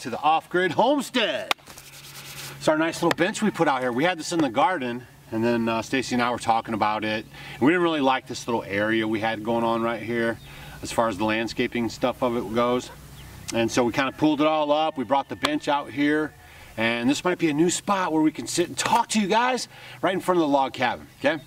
To the off-grid Homestead. It's our nice little bench we put out here. We had this in the garden and then uh, Stacy and I were talking about it. We didn't really like this little area we had going on right here as far as the landscaping stuff of it goes. And so we kind of pulled it all up. We brought the bench out here and this might be a new spot where we can sit and talk to you guys right in front of the log cabin, okay?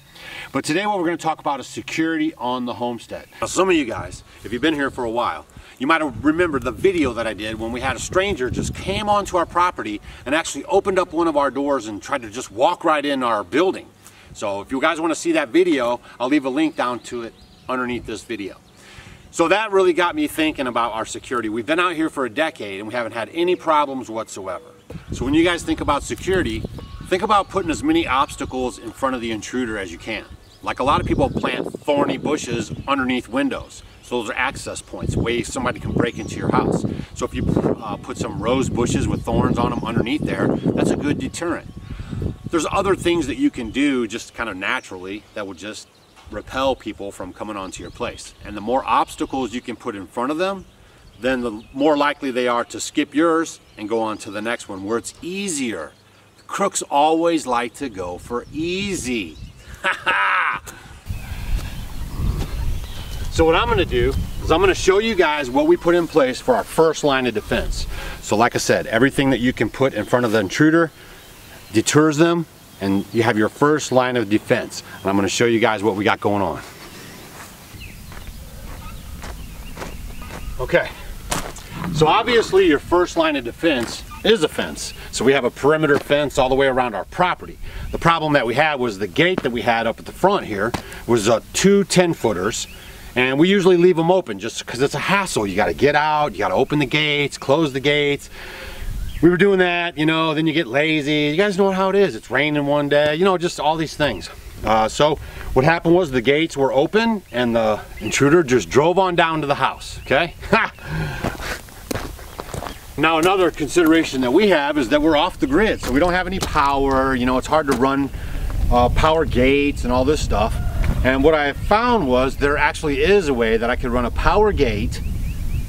But today what we're gonna talk about is security on the homestead. Now some of you guys, if you've been here for a while, you might have remembered the video that I did when we had a stranger just came onto our property and actually opened up one of our doors and tried to just walk right in our building. So if you guys wanna see that video, I'll leave a link down to it underneath this video. So that really got me thinking about our security. We've been out here for a decade and we haven't had any problems whatsoever. So when you guys think about security, think about putting as many obstacles in front of the intruder as you can. Like a lot of people plant thorny bushes underneath windows. So those are access points, ways somebody can break into your house. So if you uh, put some rose bushes with thorns on them underneath there, that's a good deterrent. There's other things that you can do just kind of naturally that will just repel people from coming onto your place. And the more obstacles you can put in front of them, then the more likely they are to skip yours and go on to the next one where it's easier. The crooks always like to go for easy. so what I'm gonna do is I'm gonna show you guys what we put in place for our first line of defense. So like I said, everything that you can put in front of the intruder deters them and you have your first line of defense. And I'm gonna show you guys what we got going on. Okay, so obviously your first line of defense is a fence. So we have a perimeter fence all the way around our property. The problem that we had was the gate that we had up at the front here was uh, two 10 footers and we usually leave them open just because it's a hassle. You got to get out, you got to open the gates, close the gates we were doing that, you know, then you get lazy. You guys know how it is. It's raining one day, you know, just all these things. Uh, so what happened was the gates were open and the intruder just drove on down to the house, okay? now another consideration that we have is that we're off the grid, so we don't have any power, you know, it's hard to run uh, power gates and all this stuff. And what I found was there actually is a way that I could run a power gate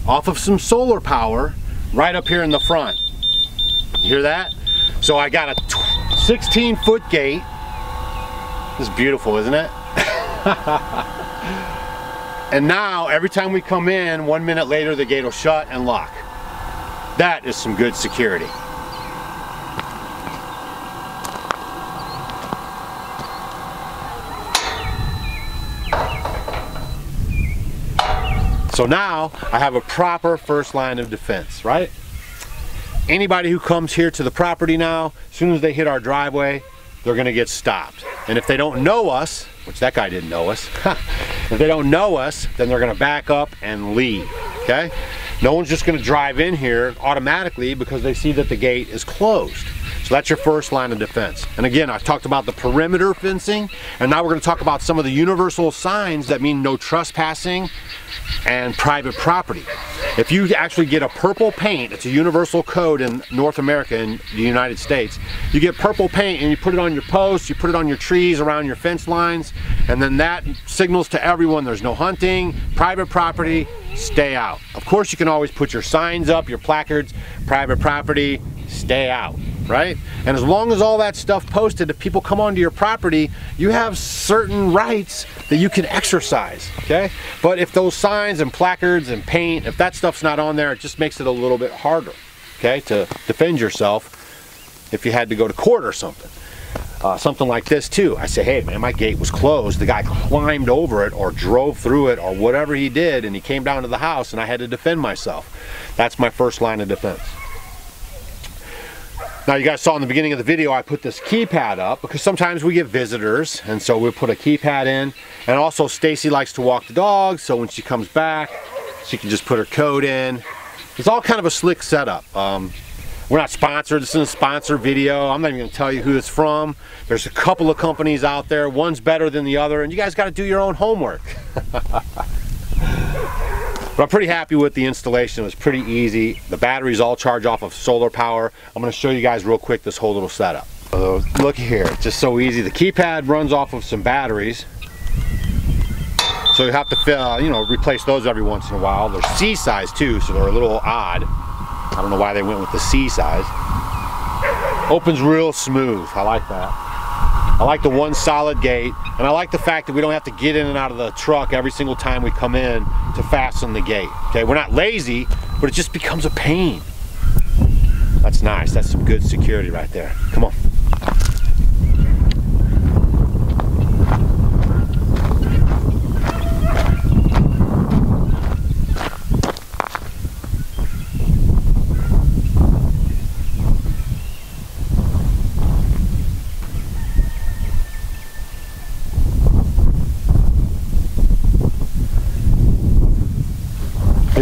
off of some solar power right up here in the front. You hear that? So I got a 16 foot gate. This is beautiful, isn't it? and now every time we come in, one minute later the gate will shut and lock. That is some good security. So now I have a proper first line of defense, right? anybody who comes here to the property now, as soon as they hit our driveway, they're gonna get stopped. And if they don't know us, which that guy didn't know us, if they don't know us, then they're gonna back up and leave, okay? No one's just gonna drive in here automatically because they see that the gate is closed. So that's your first line of defense. And again, I talked about the perimeter fencing, and now we're gonna talk about some of the universal signs that mean no trespassing and private property. If you actually get a purple paint, it's a universal code in North America in the United States. You get purple paint and you put it on your posts, you put it on your trees around your fence lines, and then that signals to everyone there's no hunting, private property, stay out. Of course, you can always put your signs up, your placards, private property, stay out right? And as long as all that stuff posted, if people come onto your property, you have certain rights that you can exercise, okay? But if those signs and placards and paint, if that stuff's not on there, it just makes it a little bit harder, okay, to defend yourself if you had to go to court or something. Uh, something like this too. I say, hey man, my gate was closed. The guy climbed over it or drove through it or whatever he did and he came down to the house and I had to defend myself. That's my first line of defense. Now you guys saw in the beginning of the video I put this keypad up because sometimes we get visitors and so we put a keypad in and also Stacy likes to walk the dog so when she comes back she can just put her code in. It's all kind of a slick setup. Um, we're not sponsored, this is a sponsored video. I'm not even gonna tell you who it's from. There's a couple of companies out there, one's better than the other and you guys gotta do your own homework. But I'm pretty happy with the installation. It was pretty easy. The batteries all charge off of solar power. I'm gonna show you guys real quick this whole little setup. So look here, it's just so easy. The keypad runs off of some batteries. So you have to, uh, you know, replace those every once in a while. They're C-size too, so they're a little odd. I don't know why they went with the C size. Opens real smooth. I like that. I like the one solid gate, and I like the fact that we don't have to get in and out of the truck every single time we come in to fasten the gate. Okay, we're not lazy, but it just becomes a pain. That's nice. That's some good security right there. Come on.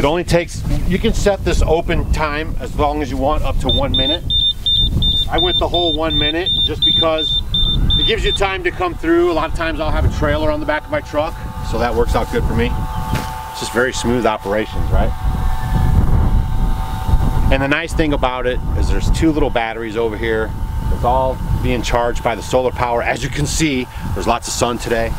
It only takes, you can set this open time as long as you want up to one minute. I went the whole one minute just because it gives you time to come through. A lot of times I'll have a trailer on the back of my truck, so that works out good for me. It's just very smooth operations, right? And the nice thing about it is there's two little batteries over here. It's all being charged by the solar power. As you can see, there's lots of sun today.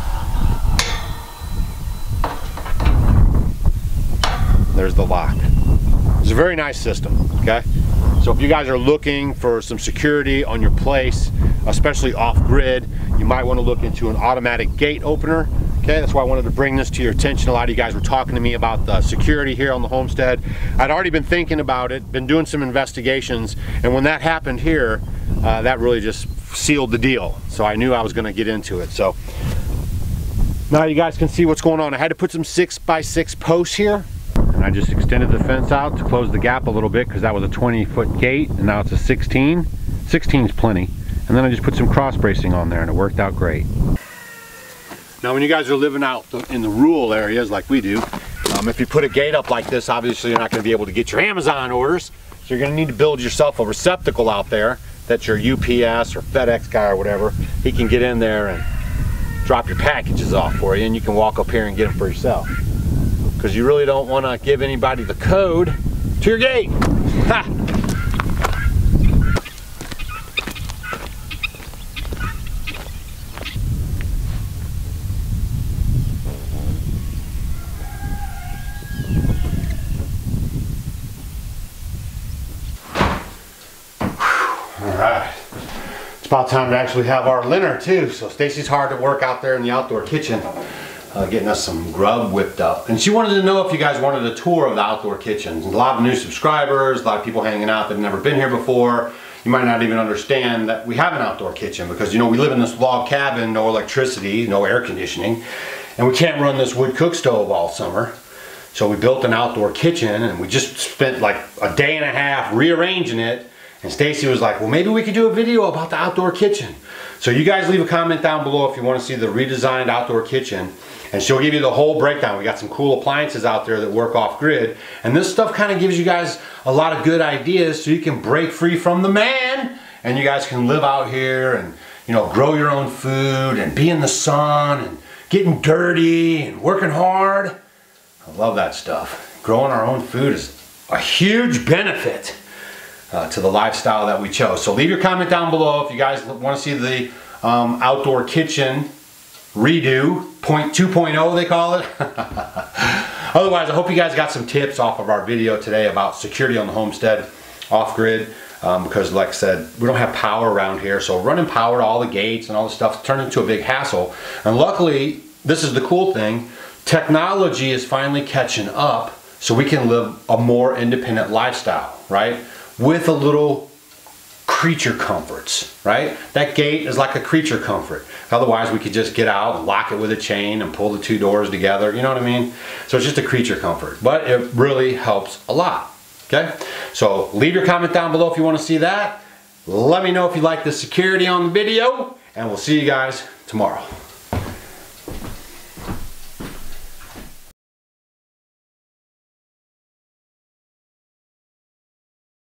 There's the lock. It's a very nice system, okay? So if you guys are looking for some security on your place, especially off-grid, you might want to look into an automatic gate opener. Okay, that's why I wanted to bring this to your attention. A lot of you guys were talking to me about the security here on the homestead. I'd already been thinking about it, been doing some investigations, and when that happened here, uh, that really just sealed the deal. So I knew I was going to get into it. So now you guys can see what's going on. I had to put some six by six posts here I just extended the fence out to close the gap a little bit because that was a 20 foot gate and now it's a 16 16 is plenty. And then I just put some cross bracing on there and it worked out great. Now when you guys are living out in the rural areas like we do um, if you put a gate up like this obviously you're not going to be able to get your Amazon orders. So you're going to need to build yourself a receptacle out there that your UPS or FedEx guy or whatever he can get in there and drop your packages off for you and you can walk up here and get them for yourself because you really don't want to give anybody the code to your gate. Ha! All right. It's about time to actually have our dinner too. So Stacy's hard at work out there in the outdoor kitchen uh, getting us some grub whipped up. And she wanted to know if you guys wanted a tour of the outdoor kitchen. A lot of new subscribers, a lot of people hanging out that have never been here before. You might not even understand that we have an outdoor kitchen because you know we live in this log cabin, no electricity, no air conditioning, and we can't run this wood cook stove all summer. So we built an outdoor kitchen and we just spent like a day and a half rearranging it. And Stacy was like, well, maybe we could do a video about the outdoor kitchen. So you guys leave a comment down below if you want to see the redesigned outdoor kitchen and she'll give you the whole breakdown. We got some cool appliances out there that work off grid. And this stuff kind of gives you guys a lot of good ideas so you can break free from the man and you guys can live out here and you know grow your own food and be in the sun and getting dirty and working hard. I love that stuff. Growing our own food is a huge benefit uh, to the lifestyle that we chose. So leave your comment down below if you guys want to see the um, outdoor kitchen redo, point 2.0 they call it. Otherwise, I hope you guys got some tips off of our video today about security on the homestead off-grid. Um, because like I said, we don't have power around here. So running power to all the gates and all the stuff turned into a big hassle. And luckily, this is the cool thing, technology is finally catching up so we can live a more independent lifestyle, right? With a little creature comforts, right? That gate is like a creature comfort. Otherwise, we could just get out lock it with a chain and pull the two doors together. You know what I mean? So it's just a creature comfort, but it really helps a lot. Okay? So leave your comment down below if you want to see that. Let me know if you like the security on the video, and we'll see you guys tomorrow.